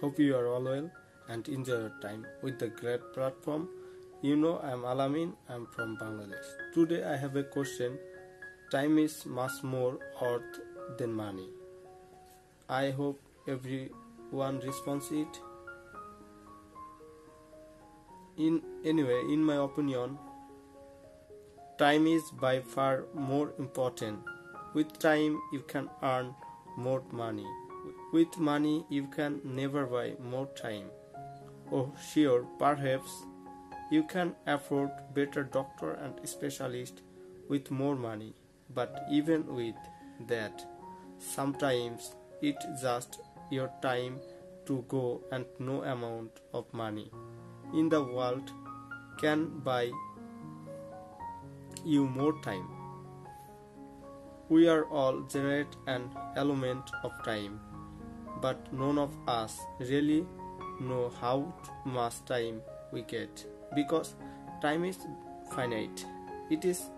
Hope you are all well and enjoy your time with the great platform. You know I'm Alamin, I'm from Bangladesh. Today I have a question. Time is much more worth than money. I hope everyone responds it. In anyway, in my opinion, time is by far more important. With time you can earn more money with money, you can never buy more time. Oh, sure, perhaps you can afford better doctor and specialist with more money. But even with that, sometimes it's just your time to go and no amount of money in the world can buy you more time. We are all generate an element of time but none of us really know how much time we get because time is finite. It is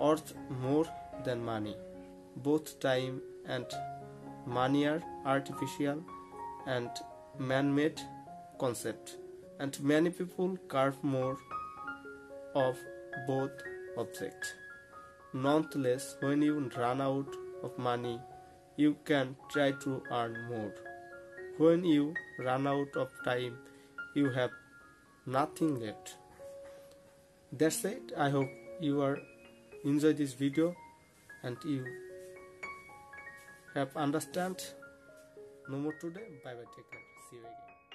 worth more than money. Both time and money are artificial and man-made concept and many people carve more of both objects. Nonetheless, when you run out of money you can try to earn more. When you run out of time, you have nothing left. That's it. I hope you are enjoy this video and you have understand. No more today. Bye bye. Take care. See you again.